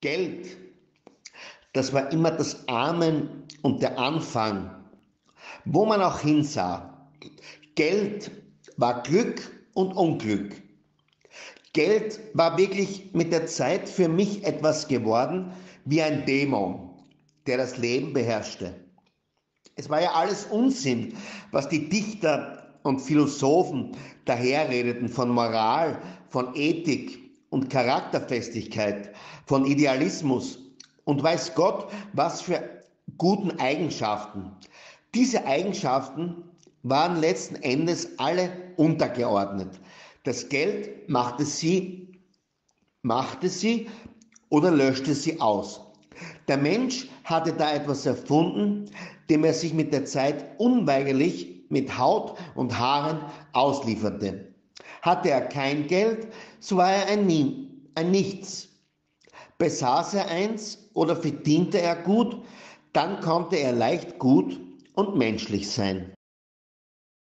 Geld, das war immer das Amen und der Anfang, wo man auch hinsah. Geld war Glück und Unglück. Geld war wirklich mit der Zeit für mich etwas geworden wie ein Dämon, der das Leben beherrschte. Es war ja alles Unsinn, was die Dichter und Philosophen daherredeten von Moral, von Ethik, und Charakterfestigkeit, von Idealismus und weiß Gott, was für guten Eigenschaften. Diese Eigenschaften waren letzten Endes alle untergeordnet. Das Geld machte sie, machte sie oder löschte sie aus. Der Mensch hatte da etwas erfunden, dem er sich mit der Zeit unweigerlich mit Haut und Haaren auslieferte. Hatte er kein Geld, so war er ein, ein Nichts. Besaß er eins oder verdiente er gut, dann konnte er leicht gut und menschlich sein.